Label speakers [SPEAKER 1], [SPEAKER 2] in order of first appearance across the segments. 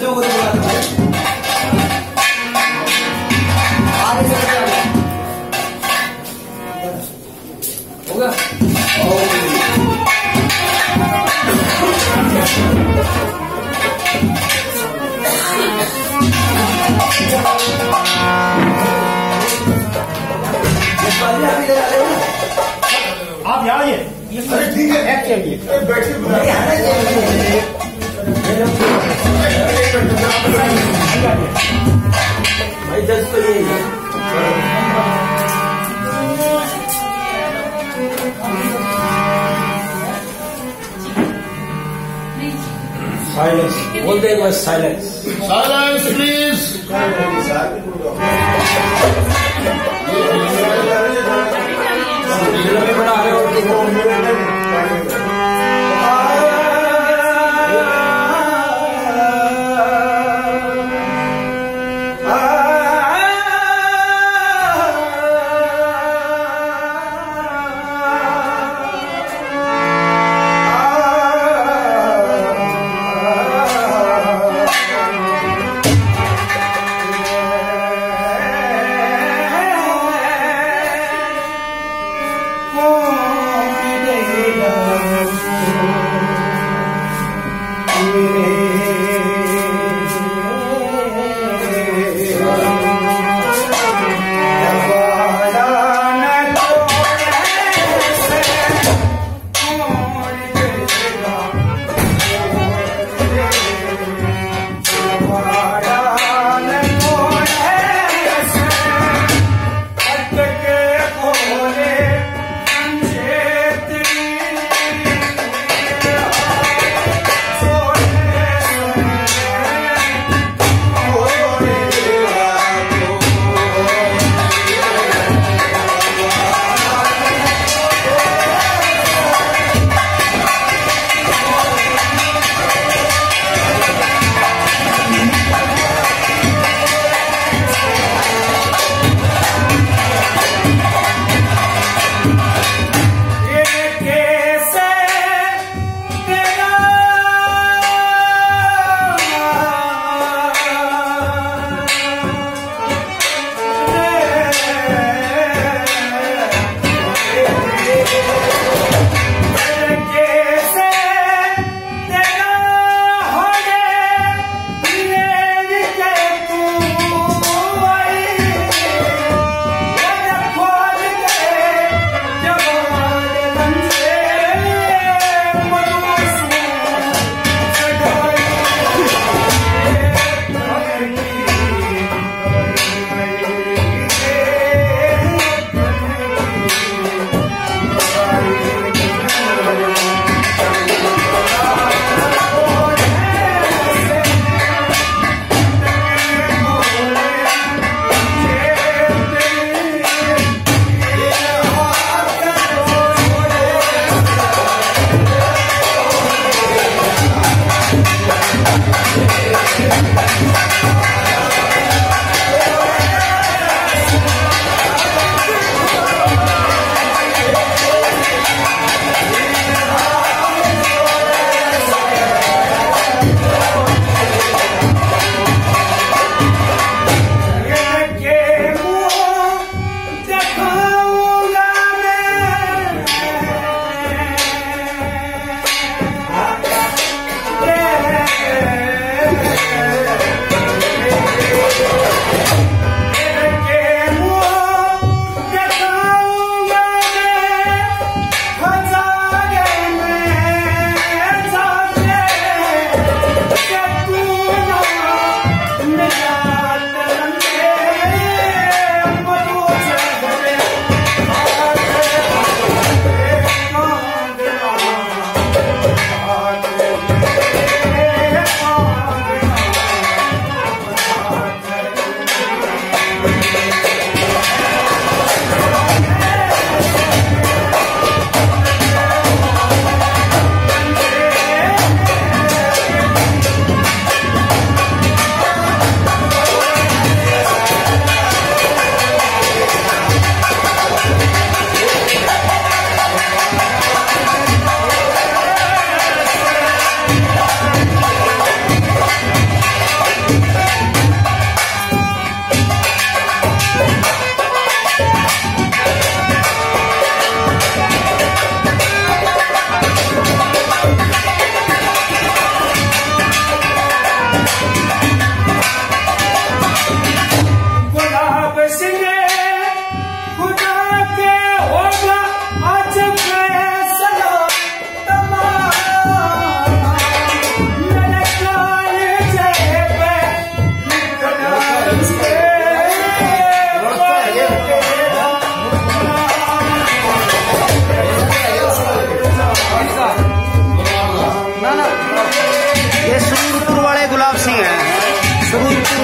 [SPEAKER 1] से वो बुला दो आगे से बजा होगा?
[SPEAKER 2] आप यहाँ आइए।
[SPEAKER 3] अरे ठीक है।
[SPEAKER 2] बैठ के
[SPEAKER 1] चाहिए। भाई दस तो ये साइलेंस बोलते हैं बस साइलेंस
[SPEAKER 3] साइलेंस प्लीज़
[SPEAKER 1] हो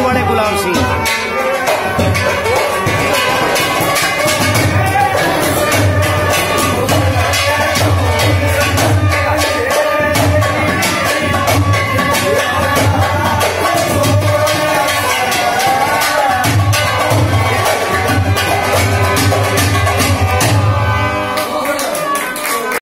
[SPEAKER 3] बड़े गुलाम सिंह।